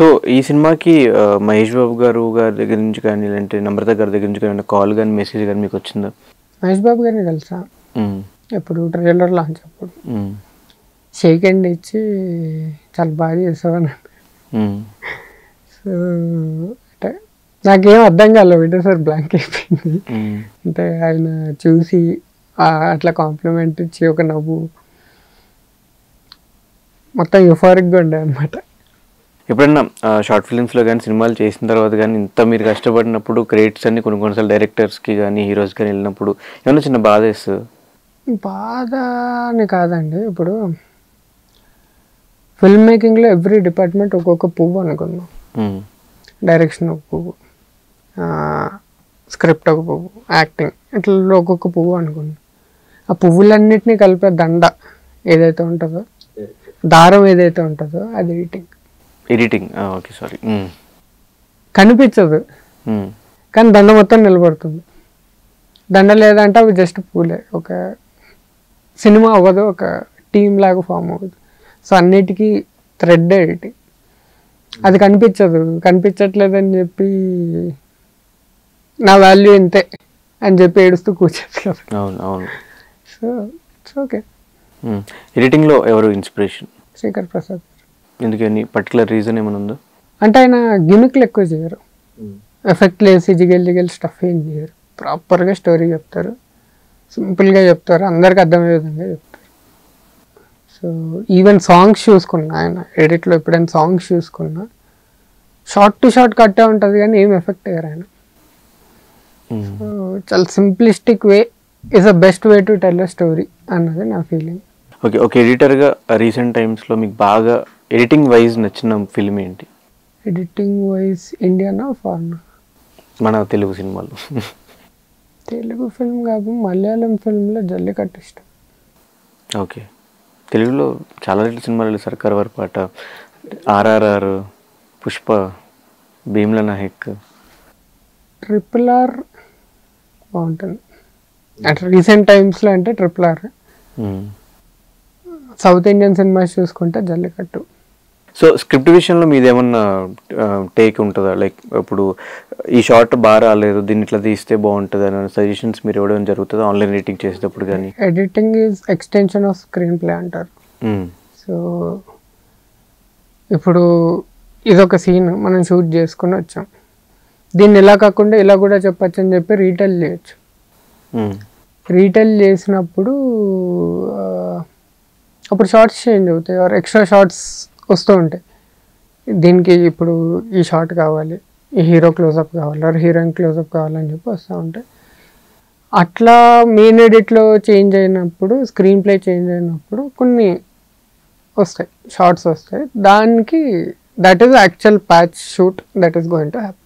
So ఈ సినిమాకి మహేష్ బాబు గారు గారి దగ్గర నుంచి కానీ లేదంటే నమ్రత గారి దగ్గర నుంచి కానీ కాల్ కానీ మెసేజ్ కానీ మీకు వచ్చిందా మహేష్ బాబు గారిని మ్మ్. ఎప్పుడు ట్రైలర్ లాంచ్ అప్పుడు. షేక్ హ్యాండ్ ఇచ్చి చాలా బాగా చేసావని. సో అంటే నాకేం అర్థం కాలేదు ఒకటే సార్ బ్లాంక్ అయిపోయింది. అంటే ఆయన చూసి అట్లా కాంప్లిమెంట్ ఇచ్చి ఒక నవ్వు మొత్తం యుఫారిక్గా ఉండే అనమాట ఎప్పుడన్నా షార్ట్ ఫిల్మ్స్లో కానీ సినిమాలు చేసిన తర్వాత కానీ ఇంత మీరు కష్టపడినప్పుడు క్రెడిట్స్ అన్ని కొన్ని కొన్నిసార్లు డైరెక్టర్స్కి కానీ హీరోస్ కానీ వెళ్ళినప్పుడు ఏమన్నా చిన్న బాధ వేస్తుంది? బాధ అని కాదండి. ఇప్పుడు ఫిల్మ్ మేకింగ్లో ఎవ్రీ డిపార్ట్మెంట్ ఒక్కొక్క పువ్వు అనుకున్నాం. డైరెక్షన్ ఒక పువ్వు. స్క్రిప్ట్ ఒక పువ్వు. యాక్టింగ్. ఇట్లా ఒక్కొక్క పువ్వు అనుకున్నాం ఆ పువ్వులన్నిటినీ కలిపే దండ ఏదైతే ఉంటుందో దారం ఏదైతే ఉంటుందో అది ఎడిటింగ్. ఎడిటింగ్ ఓకే సారీ కనిపించదు. కానీ దండ మొత్తం నిలబడుతుంది. దండ లేదంటే అవి జస్ట్ పూలే. ఒక సినిమా అవ్వదు ఒక టీమ్ లాగా ఫామ్ అవ్వదు. సో అన్నిటికీ థ్రెడ్ ఎడిటింగ్ అది కనిపించదు. కనిపించట్లేదని చెప్పి నా వాల్యూ ఇంతే అని చెప్పి ఏడుస్తూ కూర్చోదు కదా అవును. అవును సో ఇట్స్ ఓకే ఎడిటింగ్లో ఎవరు ఇన్స్పిరేషన్ శ్రీకర్ ప్రసాద్. ఎందుకని పర్టికులర్ రీజన్ ఏమైనా ఉందో? అంటే ఆయన గిమిక్లు ఎక్కువ చేయరు. ఎఫెక్ట్ లేసి జిగెల్ జిగెల్ స్టఫ్ ఏం చేయరు. ప్రాపర్గా స్టోరీ చెప్తారు. సింపుల్గా చెప్తారు. అందరికి అర్థమయ్యే విధంగా చెప్తారు. సో ఈవెన్ సాంగ్స్ చూసుకున్నా ఆయన ఎడిట్లో ఎప్పుడైనా సాంగ్స్ చూసుకున్నా షార్ట్ టు షార్ట్ కట్టే ఉంటుంది కానీ ఏం ఎఫెక్ట్ అయ్యారు ఆయన. సో చాలా simplistic way is a best way to tell a story అన్నది నా ఫీలింగ్ ఓకే ఒక ఎడిటర్గా రీసెంట్ టైమ్స్లో మీకు బాగా ఎడిటింగ్ వైజ్ నచ్చిన ఫిల్మ్ ఏంటి? ఎడిటింగ్ వైజ్ ఇండియానా ఫారెన్ మన తెలుగు సినిమాలు. తెలుగు ఫిల్మ్ కాదు మలయాళం ఫిల్మ్లో జల్లికట్టు ఇష్టం. ఓకే తెలుగులో చాలా రేట్ల సినిమాలు Sarkar Vaari Paata RRR Pushpa Bheemla Nayak triple R బాగుంటుంది. అంటే రీసెంట్ టైమ్స్లో అంటే triple R. South Indian cinemas చూసుకుంటే జల్లికట్టు సో స్క్రిప్ట్ విషయంలో మీది ఏమన్నా టేక్ ఉంటుందా? లైక్ ఇప్పుడు ఈ షార్ట్ బాగా రాలేదు దీన్ని ఇట్లా తీస్తే బాగుంటుంది అని సజెషన్స్ మీరు ఇవ్వడం జరుగుతుందా? ఆన్లైన్ రేటింగ్ చేసేటప్పుడు కానీ? Editing is extension of screen play అంటారు. సో ఇప్పుడు ఇదొక సీన్ మనం షూట్ చేసుకుని వచ్చాం. దీన్ని ఇలా కాకుండా ఇలా కూడా చెప్పచ్చు అని చెప్పి రీటైల్ చేయొచ్చు. రీటైల్ చేసినప్పుడు ఆ, అప్పుడు షార్ట్స్ చేంజ్ అవుతాయి. ఆర్ ఎక్స్ట్రా షార్ట్స్ వస్తూ ఉంటాయి. దీనికి ఇప్పుడు ఈ షార్ట్ కావాలి ఈ హీరో క్లోజప్ కావాలి ఆర్ హీరోయిన్ క్లోజప్ కావాలని చెప్పి వస్తూ ఉంటాయి. అట్లా మెయిన్ ఎడిట్లో చేంజ్ అయినప్పుడు స్క్రీన్ ప్లే చేంజ్ అయినప్పుడు కొన్ని వస్తాయి షార్ట్స్ వస్తాయి. దానికి that is actual patch shoot that is going to happy